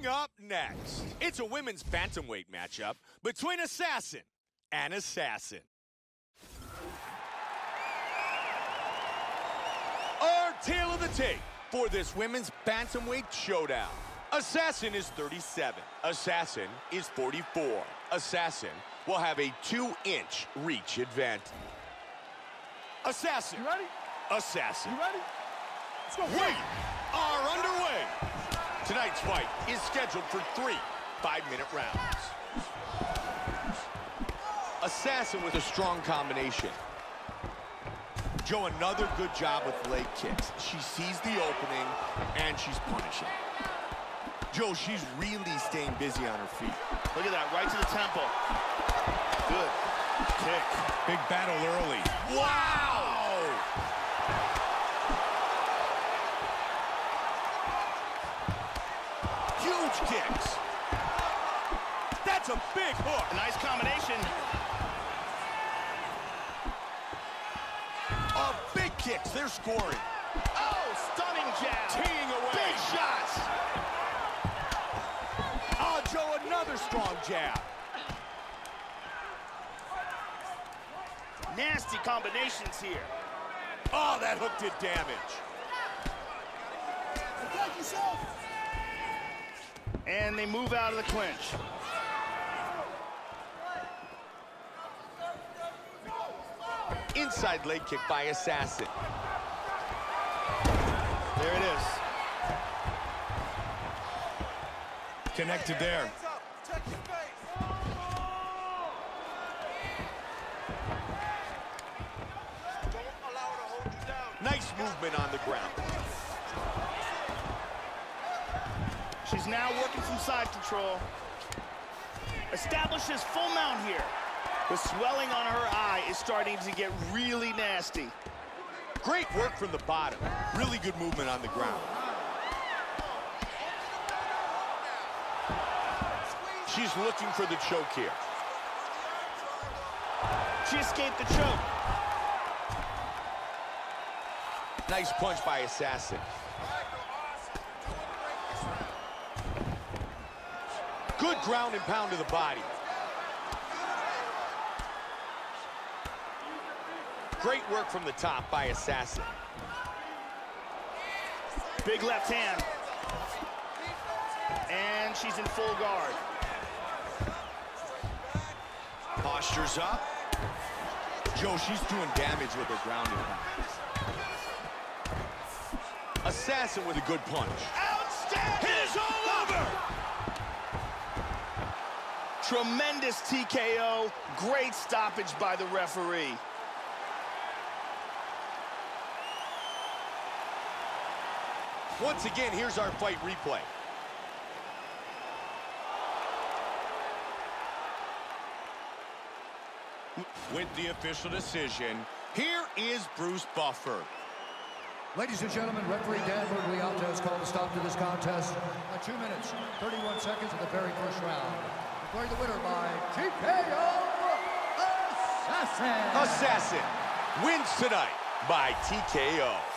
Coming up next, it's a women's bantamweight matchup between Assassin and Assassin. Our tale of the tape for this women's bantamweight showdown. Assassin is 37. Assassin is 44. Assassin will have a two-inch reach advantage. Assassin. You ready? Assassin. You ready? Let's go. Underway. Tonight's fight is scheduled for three five-minute rounds. Assassin with a strong combination. Joe, another good job with leg kicks. She sees the opening, and she's punishing. Joe, she's really staying busy on her feet. Look at that, right to the temple. Good kick. Big battle early. Wow! Huge kicks. That's a big hook. A Nice combination. Oh, big kicks. They're scoring. Oh, stunning jab. Teeing away. Big shots. Oh, Joe, another strong jab. Nasty combinations here. Oh, that hook did damage. Protect yourself. And they move out of the clinch. Inside leg kick by Assassin. There it is. Connected there. Nice movement on the ground. She's now working from side control. Establishes full mount here. The swelling on her eye is starting to get really nasty. Great work from the bottom. Really good movement on the ground. She's looking for the choke here. She escaped the choke. Nice punch by Assassin. Good ground and pound to the body. Great work from the top by Assassin. Big left hand. And she's in full guard. Postures up. Joe, she's doing damage with her ground and pound. Assassin with a good punch. Outstanding! It is all over! Tremendous TKO. Great stoppage by the referee. Once again, here's our fight replay. With the official decision, here is Bruce Buffer. Ladies and gentlemen, referee Dan Miragliotta has called a stop to this contest at 2 minutes, 31 seconds of the very first round. Declaring the winner by TKO Assassin. Assassin wins tonight by TKO.